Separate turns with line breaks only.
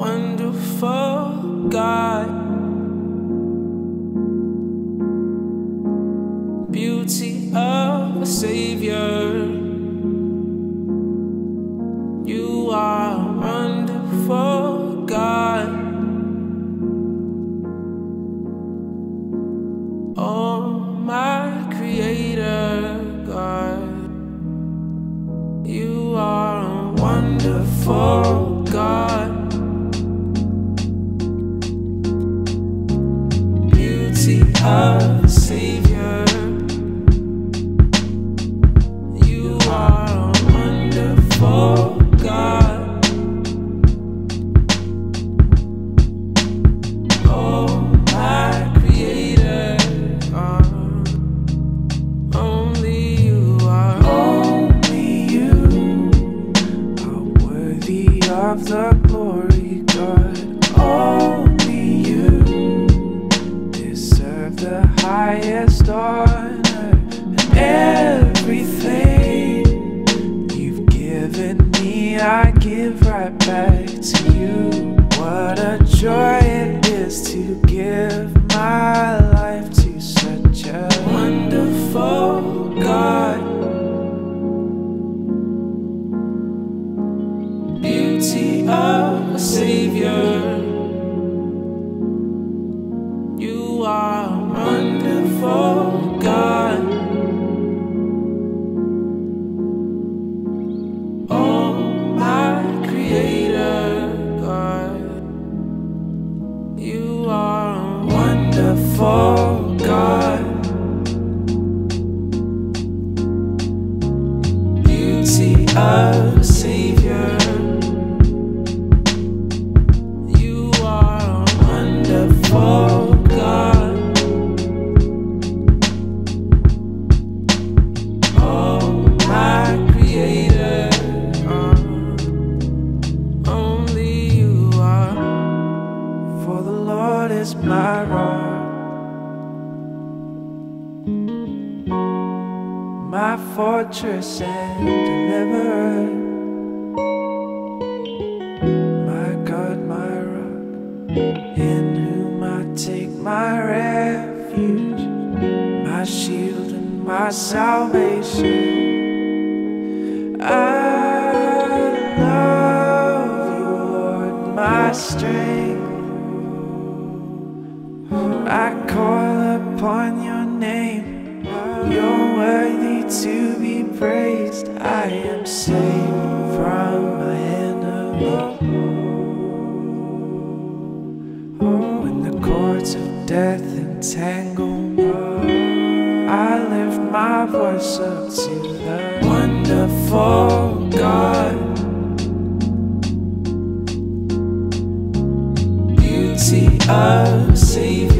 wonderful God. Beauty of a Savior. Of
the glory, God. Only you deserve the highest honor and everything you've given me. I give right back to you. What a joy it is to give my life to such a
wonderful God. A Savior. You are a wonderful God. Oh, my Creator God. You are a wonderful God. beauty of a
is my rock, my fortress and deliverer, my God, my rock, in whom I take my refuge, my shield and my salvation. I love you, Lord, my strength. Name. You're worthy to be praised. I am saved from my. Oh, when the cords of death entangle I lift my voice up to the
Wonderful God. Beauty of a